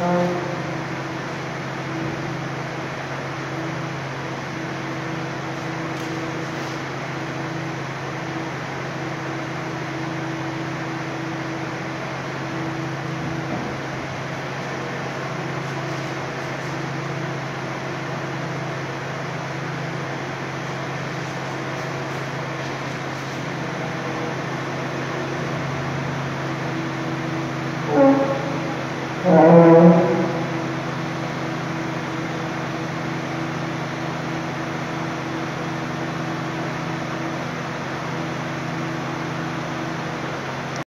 Bye. Música